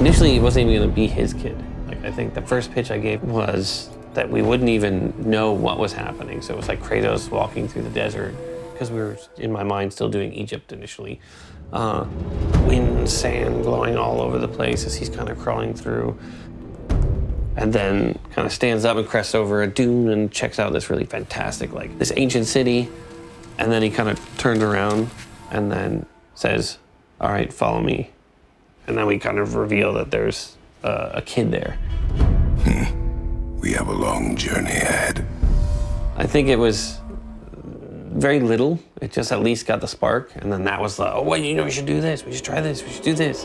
Initially, it wasn't even going to be his kid. Like, I think the first pitch I gave was that we wouldn't even know what was happening. So it was like Kratos walking through the desert, because we were, in my mind, still doing Egypt initially. Uh, wind, sand blowing all over the place as he's kind of crawling through. And then kind of stands up and crests over a dune and checks out this really fantastic, like this ancient city. And then he kind of turns around and then says, All right, follow me. And then we kind of reveal that there's uh, a kid there. We have a long journey ahead. I think it was very little. It just at least got the spark. And then that was the, oh, wait, you know, we should do this. We should try this. We should do this.